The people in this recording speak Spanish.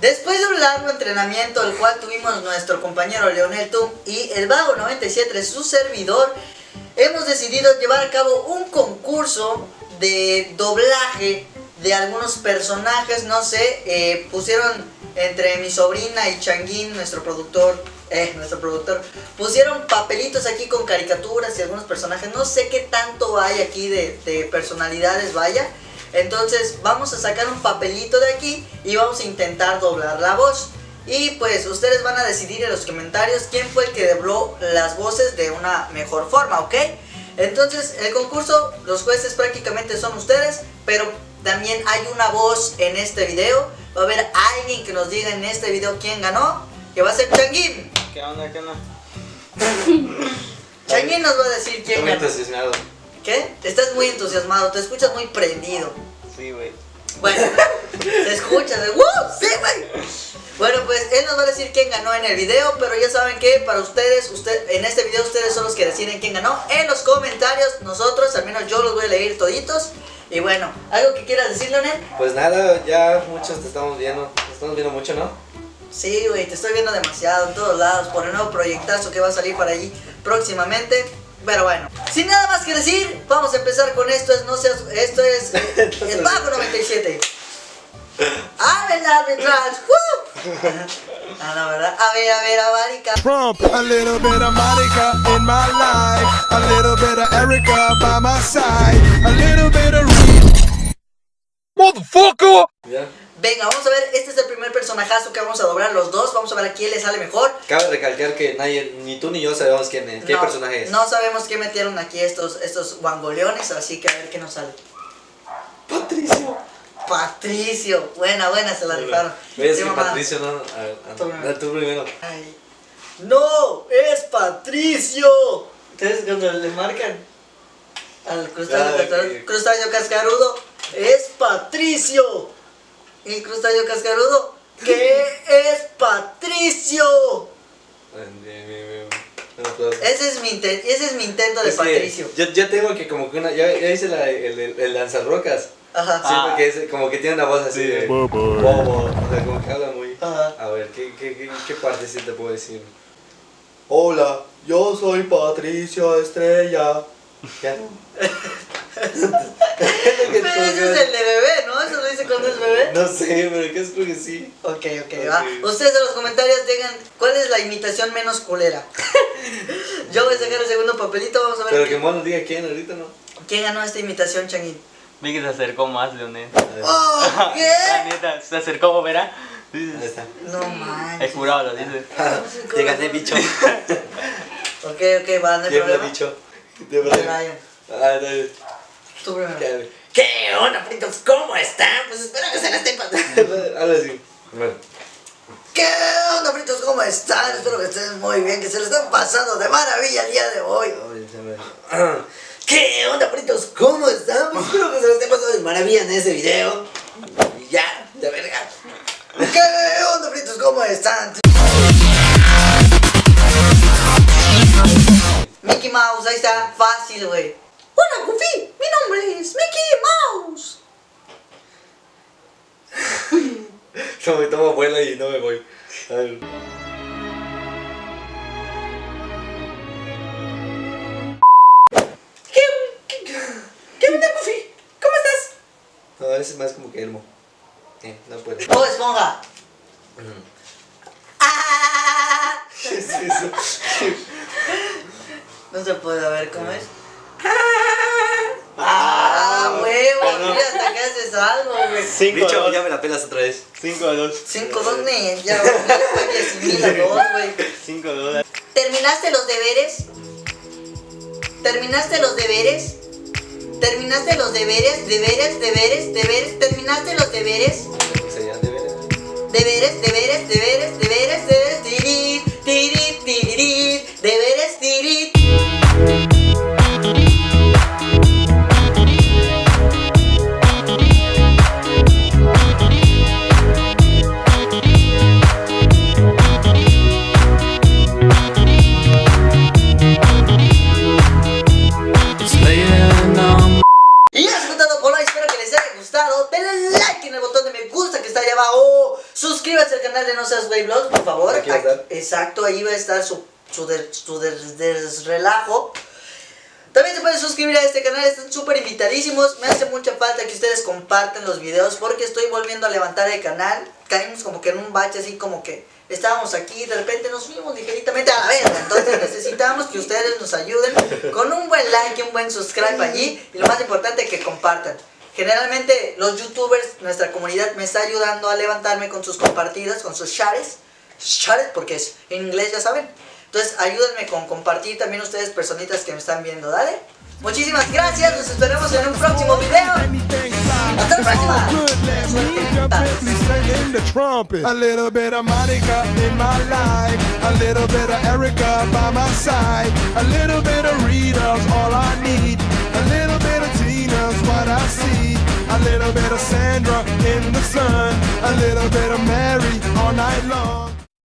Después de un largo entrenamiento, el cual tuvimos nuestro compañero Leonel Tum y el Vago 97, su servidor, hemos decidido llevar a cabo un concurso de doblaje de algunos personajes, no sé, eh, pusieron entre mi sobrina y Changuín, nuestro productor, eh, nuestro productor, pusieron papelitos aquí con caricaturas y algunos personajes, no sé qué tanto hay aquí de, de personalidades, vaya. Entonces vamos a sacar un papelito de aquí y vamos a intentar doblar la voz. Y pues ustedes van a decidir en los comentarios quién fue el que dobló las voces de una mejor forma, ¿ok? Entonces el concurso, los jueces prácticamente son ustedes, pero también hay una voz en este video. Va a haber alguien que nos diga en este video quién ganó, que va a ser Changuín. ¿Qué onda? ¿Qué onda? Changuín nos va a decir quién ganó. ¿Qué? Estás muy entusiasmado, te escuchas muy prendido. Sí, güey. Bueno, se escucha de ¡Woo! ¡Sí, güey! Bueno, pues él nos va a decir quién ganó en el video, pero ya saben que para ustedes, usted, en este video ustedes son los que deciden quién ganó. En los comentarios, nosotros, al menos yo los voy a leer toditos. Y bueno, ¿algo que quieras decir, Leonel? Pues nada, ya muchos te estamos viendo. Te estamos viendo mucho, ¿no? Sí, güey, te estoy viendo demasiado en todos lados por el nuevo proyectazo que va a salir para allí próximamente. Pero bueno, sin nada más que decir, vamos a empezar con esto. Es, no seas, esto es eh, el Bajo 97. ¡Abre la arbitrage! ¡Woo! Ah, no, ¿verdad? A ver, a ver, a Marica. Trump, a little bit of Monica in my life, a little bit of Erica by my side, a little bit of Reed. Motherfucker! Ya. Venga, vamos a ver, este es el primer personajazo que vamos a doblar los dos. Vamos a ver a quién le sale mejor. Cabe recalcar que nadie, ni tú ni yo sabemos quién es, qué no, personaje es. No sabemos qué metieron aquí estos, estos guangoleones, así que a ver qué nos sale. Patricio. Patricio, buena, buena, se la rifaron. Ves Sí, que mamá. Patricio no. A ver, a- Tú primero. a- tú primero. Ay. No, es Patricio. Entonces cuando le marcan al crustáceo, crustáceo cascarudo, es Patricio. Y el crustáceo cascarudo, ¿qué es Patricio? Bien, bien, bien. Ese es mi, inten- ese es mi intento de Es que Patricio. Yo, yo tengo que como que una. Ya, ya hice la, el, el, el lanzarrocas. Ajá. Siento que es como que tiene una voz así de. Bobo. Bobo. O sea, como que habla muy. Ajá. A ver, ¿qué, qué, qué, qué parte sí te puedo decir? Hola, yo soy Patricio Estrella. ¿Ya? Pero ese es el de bebé, cuando es bebé. No sé, pero que es porque sí. Ok, ok, Ok. va. Ustedes en los comentarios digan cuál es la imitación menos culera. Yo voy a sacar el segundo papelito, vamos a ver Pero que Mono diga quién ahorita, ¿no? quién ganó esta imitación, Changuín. Vi que se acercó más, Leonel. ¡Oh! La ¿Qué? neta, se acercó, verá. Ahí está. No El manches. jurado lo dice. Te gané, bicho. Ok, ok, va, no hay problema. bicho. Tiembla. Brian, Ah, tú primero. ¿Qué? ¿Qué onda, fritos? ¿Cómo están? Pues espero que se la estén pasando. Habla así. Bueno. ¿Qué onda, fritos? ¿Cómo están? Espero que estén muy bien, que se la están pasando de maravilla el día de hoy. ¿Qué onda, fritos? ¿Cómo están? Pues espero que se la estén pasando de maravilla en ese video. Y ya, de verga. ¿Qué onda, fritos? ¿Cómo están? Mickey Mouse, ahí está, fácil, güey. Hola, Goofy, mi nombre es Mickey Mouse. No me tomo vuelo y no me voy. A ver. ¿Qué, qué, qué onda, Goofy? ¿Cómo estás? No, es más como que Elmo. Eh, no puede. Oh, esponja. ¡Ah! ¿Qué es eso? No se puede ver cómo es. ¡Ah, huevo! Mira, hasta que haces algo, güey. 5 a Bicho, 2. ya me la pelas otra vez. 5 a 2. 5 2 ne, ya, güey. Ya fue 10 mil a dos, güey. 5 a 2. ¿Terminaste los deberes? ¿Terminaste los deberes? ¿Terminaste los deberes? ¿Deberes? ¿Deberes? ¿Deberes? ¿Terminaste los deberes? Sería de veras. Deberes, deberes, deberes, deberes, deberes, tiririt, deberes, Vlogs, por favor. Aquí a. Exacto, ahí va a estar su, su, su des- desrelajo. También se pueden suscribir a este canal, están súper invitadísimos. Me hace mucha falta que ustedes compartan los videos porque estoy volviendo a levantar el canal. Caímos como que en un bache así como que estábamos aquí y de repente nos fuimos ligeritamente a la verga. Entonces necesitamos que ustedes nos ayuden con un buen like y un buen subscribe allí. Y lo más importante, que compartan. Generalmente los youtubers, nuestra comunidad me está ayudando a levantarme con sus compartidas, con sus shares. Shares porque es en inglés, ya saben. Entonces ayúdenme con compartir también ustedes personitas que me están viendo, ¿dale? Muchísimas gracias, nos esperamos en un próximo video. Hasta la próxima. A little bit of Monica in my life. A little bit of Erica by my side. A little bit of Rita's all I need. In the sun. A little bit of Mary all night long.